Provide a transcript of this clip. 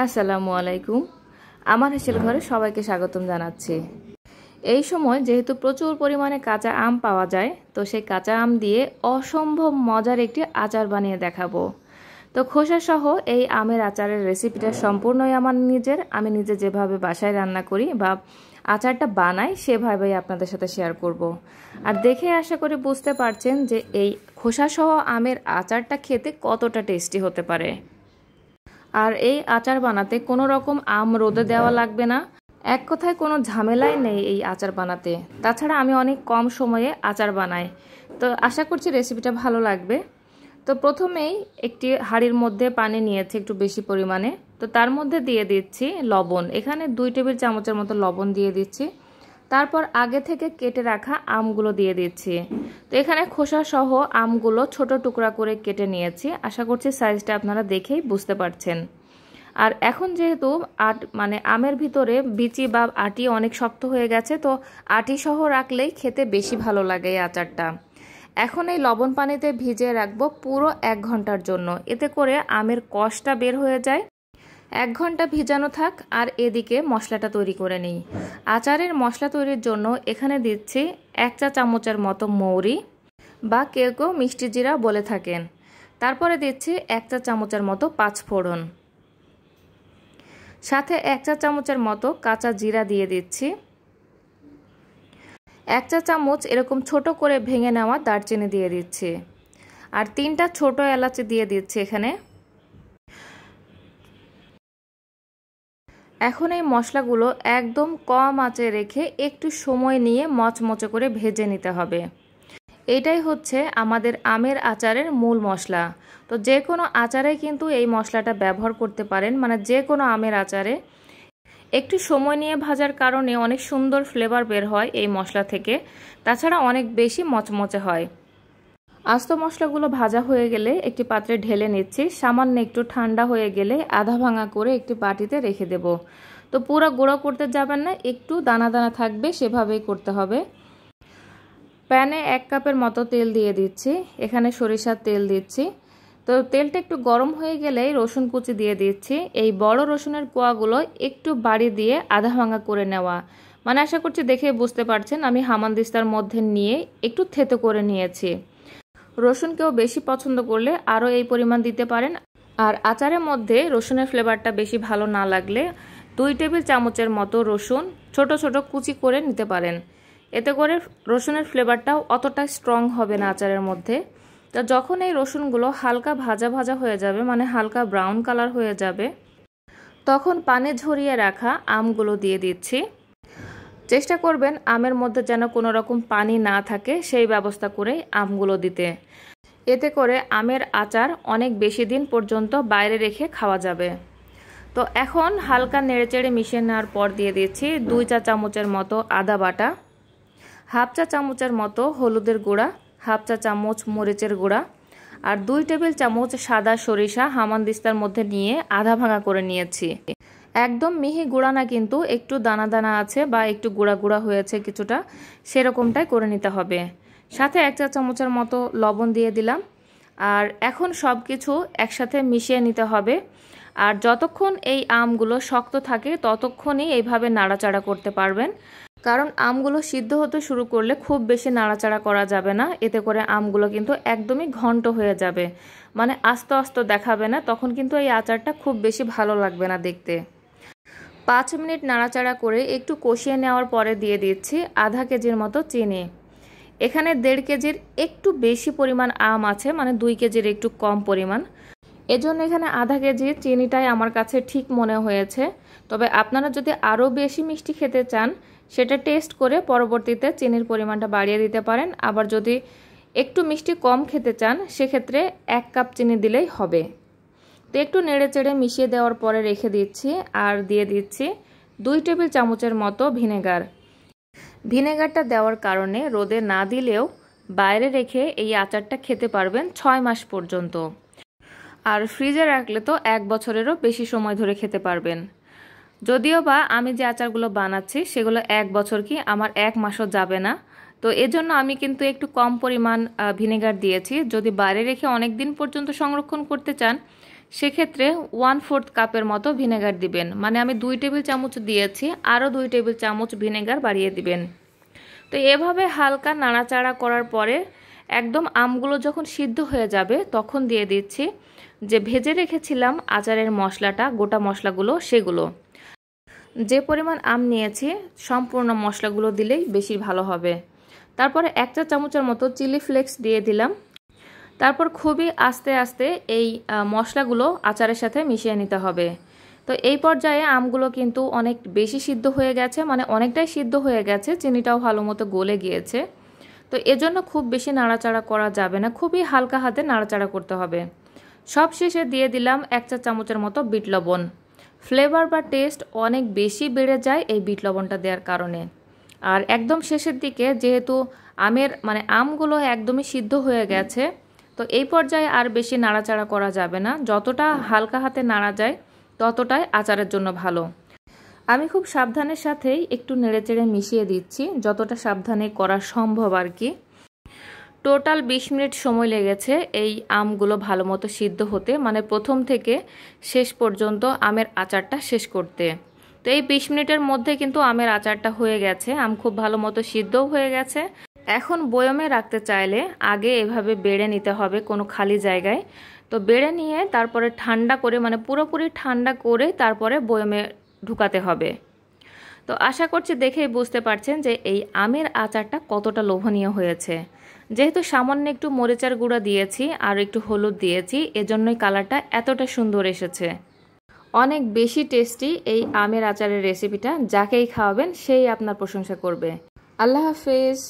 আসসালামু আলাইকুম। আমার হেসেল ঘরে সবাইকে স্বাগতম জানাচ্ছি। এই সময় যেহেতু প্রচুর পরিমাণে কাঁচা আম পাওয়া যায়, তো সেই কাঁচা আম দিয়ে অসম্ভব মজার একটি আচার বানিয়ে দেখাবো। তো খোসা সহ এই আমের আচারের রেসিপিটা সম্পূর্ণই আমার নিজের। আমি নিজে যেভাবে বাসায় রান্না করি বা আচারটা বানাই, সেভাবেই আপনাদের সাথে শেয়ার করব। আর দেখে আশা করি বুঝতে পারছেন যে এই খোসা সহ আমের আচারটা খেতে কতটা টেস্টি হতে পারে। আর এই আচার বানাতে কোনো রকম আম রোদে দেওয়া লাগবে না। এক কথায় কোনো ঝামেলাই নেই এই আচার বানাতে। তাছাড়া আমি অনেক কম সময়ে আচার বানাই। তো আশা করছি রেসিপিটা ভালো লাগবে। তো প্রথমেই একটি হাঁড়ির মধ্যে পানি নিয়েছি একটু বেশি পরিমাণে। তো তার মধ্যে দিয়ে দিচ্ছি লবণ। এখানে দুই টেবিল চামচের মতো লবণ দিয়ে দিচ্ছি। তারপর আগে থেকে কেটে রাখা আমগুলো দিয়ে দিচ্ছি। তো এখানে খোসা সহ আমগুলো ছোট টুকরা করে কেটে নিয়েছি। আশা করছি সাইজটা আপনারা দেখেই বুঝতে পারছেন। আর এখন যেহেতু আট মানে আমের ভিতরে বিচি বা আটি অনেক শক্ত হয়ে গেছে, তো আটি সহ রাখলেই খেতে বেশি ভালো লাগে এই আচারটা। এখন এই লবণ পানিতে ভিজিয়ে রাখব পুরো এক ঘণ্টার জন্য। এতে করে আমের কষটা বের হয়ে যায় এক ঘণ্টা ভিজানো থাক আর এদিকে মশলাটা তৈরি করে নিই। আচারের মশলা তৈরির জন্য এখানে দিচ্ছি এক চা চামচের মতো মৌরি বা কেউ কেউ মিষ্টি জিরা বলে থাকেন। তারপরে দিচ্ছি এক চা চামচের মতো পাঁচ ফোড়ন সাথে এক চা চামচের মতো কাঁচা জিরা দিয়ে দিচ্ছি। এক চা চামচ এরকম ছোট করে ভেঙে নেওয়া দারচিনি দিয়ে দিচ্ছি। আর তিনটা ছোট এলাচি দিয়ে দিচ্ছি এখানে। এখন এই মশলাগুলো একদম কম আঁচে রেখে একটু সময় নিয়ে মচমচে করে ভেজে নিতে হবে। এটাই হচ্ছে আমাদের আমের আচারের মূল মশলা। তো যে কোনো আচারে কিন্তু এই মশলাটা ব্যবহার করতে পারেন মানে যে কোনো আমের আচারে। একটু সময় নিয়ে ভাজার কারণে অনেক সুন্দর ফ্লেভার বের হয় এই মশলা থেকে। তাছাড়া অনেক বেশি মচমচে হয়। আস্ত মশলাগুলো ভাজা হয়ে গেলে একটি পাত্রে ঢেলে নিচ্ছি। সামান্য একটু ঠান্ডা হয়ে গেলে আধা ভাঙা করে একটি বাটিতে রেখে দেব। তো পুরো গুঁড়ো করতে যাবেন না, একটু দানা দানা থাকবে, সেভাবেই করতে হবে। প্যানে এক কাপের মতো তেল দিয়ে দিচ্ছি। এখানে সরিষার তেল দিচ্ছি। তো তেলটা একটু গরম হয়ে গেলেই রসুন কুচি দিয়ে দিচ্ছি। এই বড় রসুনের কোয়াগুলো একটু বাড়ি দিয়ে আধা ভাঙা করে নেওয়া। মানে আশা করছি দেখে বুঝতে পারছেন, আমি হামানদিস্তার মধ্যে নিয়ে একটু থেতো করে নিয়েছি। রসুন কেউ বেশি পছন্দ করলে আরও এই পরিমাণ দিতে পারেন। আর আচারের মধ্যে রসুনের ফ্লেভারটা বেশি ভালো না লাগলে দুই টেবিল চামচের মতো রসুন ছোট ছোট কুচি করে নিতে পারেন। এতে করে রসুনের ফ্লেভারটাও অতটা স্ট্রং হবে না আচারের মধ্যে। তো যখন এই রসুনগুলো হালকা ভাজা ভাজা হয়ে যাবে মানে হালকা ব্রাউন কালার হয়ে যাবে, তখন পানে ঝরিয়ে রাখা আমগুলো দিয়ে দিচ্ছি। চেষ্টা করবেন আমের মধ্যে যেন কোনো রকম পানি না থাকে সেই ব্যবস্থা করেই আমগুলো দিতে। এতে করে আমের আচার অনেক বেশি দিন পর্যন্ত বাইরে রেখে খাওয়া যাবে। তো এখন হালকা নেড়েচেড়ে মিশিয়ে নেওয়ার পর দিয়ে দিয়েছি দুই চা চামচের মতো আদা বাটা, হাফ চা চামচের মতো হলুদের গুঁড়া, হাফ চা চামচ মরিচের গুঁড়া আর দুই টেবিল চামচ সাদা সরিষা হামানদিস্তার মধ্যে নিয়ে আধা ভাঙা করে নিয়েছি। একদম মিহি গুঁড়া না কিন্তু, একটু দানা দানা আছে বা একটু গুঁড়া গুঁড়া হয়েছে কিছুটা, সেরকমটাই করে নিতে হবে। সাথে এক চা চামচের মতো লবণ দিয়ে দিলাম। আর এখন সব কিছু একসাথে মিশিয়ে নিতে হবে। আর যতক্ষণ এই আমগুলো শক্ত থাকে, ততক্ষণই এইভাবে নাড়াচাড়া করতে পারবেন। কারণ আমগুলো সিদ্ধ হতে শুরু করলে খুব বেশি নাড়াচাড়া করা যাবে না। এতে করে আমগুলো কিন্তু একদমই ঘন্ট হয়ে যাবে। মানে আস্তে আস্তে দেখাবে না, তখন কিন্তু এই আচারটা খুব বেশি ভালো লাগবে না দেখতে। পাঁচ মিনিট নাড়াচাড়া করে একটু কষিয়ে নেওয়ার পরে দিয়ে দিচ্ছি আধা কেজির মতো চিনি। এখানে দেড় কেজির একটু বেশি পরিমাণ আম আছে মানে দুই কেজির একটু কম পরিমাণ। এজন্য এখানে আধা কেজি চিনিটাই আমার কাছে ঠিক মনে হয়েছে। তবে আপনারা যদি আরও বেশি মিষ্টি খেতে চান, সেটা টেস্ট করে পরবর্তীতে চিনির পরিমাণটা বাড়িয়ে দিতে পারেন। আবার যদি একটু মিষ্টি কম খেতে চান, সেক্ষেত্রে এক কাপ চিনি দিলেই হবে। তো একটু নেড়ে চেড়ে মিশিয়ে দেওয়ার পরে রেখে দিচ্ছি আর দিয়ে দিচ্ছি দুই টেবিল চামচের মতো ভিনেগার। ভিনেগারটা দেওয়ার কারণে রোদে না দিলেও বাইরে রেখে এই আচারটা খেতে পারবেন ছয় মাস পর্যন্ত। আর ফ্রিজে রাখলে তো এক বছরেরও বেশি সময় ধরে খেতে পারবেন। যদিও বা আমি যে আচারগুলো বানাচ্ছি সেগুলো এক বছর কি আমার এক মাসও যাবে না। তো এজন্য আমি কিন্তু একটু কম পরিমাণ ভিনেগার দিয়েছি। যদি বাইরে রেখে অনেক দিন পর্যন্ত সংরক্ষণ করতে চান সেক্ষেত্রে ওয়ান ফোর্থ কাপের মতো ভিনেগার দিবেন। মানে আমি দুই টেবিল চামচ দিয়েছি, আরও দুই টেবিল চামচ ভিনেগার বাড়িয়ে দিবেন। তো এভাবে হালকা নাড়াচাড়া করার পরে একদম আমগুলো যখন সিদ্ধ হয়ে যাবে, তখন দিয়ে দিচ্ছি যে ভেজে রেখেছিলাম আচারের মশলাটা, গোটা মশলাগুলো, সেগুলো। যে পরিমাণ আম নিয়েছি, সম্পূর্ণ মশলাগুলো দিলেই বেশি ভালো হবে। তারপরে এক চা চামচের মতো চিলি ফ্লেক্স দিয়ে দিলাম। তারপর খুবই আস্তে আস্তে এই মশলাগুলো আচারের সাথে মিশিয়ে নিতে হবে। তো এই পর্যায়ে আমগুলো কিন্তু অনেক বেশি সিদ্ধ হয়ে গেছে মানে অনেকটাই সিদ্ধ হয়ে গেছে, চিনিটাও ভালো মতো গলে গিয়েছে। তো এজন্য খুব বেশি নাড়াচাড়া করা যাবে না, খুবই হালকা হাতে নাড়াচাড়া করতে হবে। সব শেষে দিয়ে দিলাম এক চা চামচের মতো বিট লবণ। ফ্লেভার বা টেস্ট অনেক বেশি বেড়ে যায় এই বিট লবণটা দেওয়ার কারণে। আর একদম শেষের দিকে যেহেতু আমের মানে আমগুলো একদমই সিদ্ধ হয়ে গেছে তো এই পর্যায়ে আর বেশি নাড়াচাড়া করা যাবে না। যতটা হালকা হাতে নাড়া যায়, ততটাই আচারের জন্য ভালো। আমি খুব সাবধানের সাথেই একটু নেড়েচেড়ে মিশিয়ে দিচ্ছি, যতটা সাবধানে করা সম্ভব আর কি। টোটাল বিশ মিনিট সময় লেগেছে এই আমগুলো ভালো মতো সিদ্ধ হতে মানে প্রথম থেকে শেষ পর্যন্ত আমের আচারটা শেষ করতে। তো এই বিশ মিনিটের মধ্যে কিন্তু আমের আচারটা হয়ে গেছে, আম খুব ভালো মতো সিদ্ধও হয়ে গেছে। এখন বয়মে রাখতে চাইলে আগে এভাবে বেড়ে নিতে হবে কোনো খালি জায়গায়। তো বেড়ে নিয়ে তারপরে ঠান্ডা করে মানে পুরোপুরি ঠান্ডা করে তারপরে বয়মে ঢুকাতে হবে। তো আশা করছি দেখেই বুঝতে পারছেন যে এই আমের আচারটা কতটা লোভনীয় হয়েছে। যেহেতু সামান্য একটু মরিচার গুঁড়া দিয়েছি আর একটু হলুদ দিয়েছি, এজন্যই কালারটা এতটা সুন্দর এসেছে। অনেক বেশি টেস্টি এই আমের আচারের রেসিপিটা, যাকেই খাওয়াবেন সেই আপনার প্রশংসা করবে। আল্লাহ হাফেজ।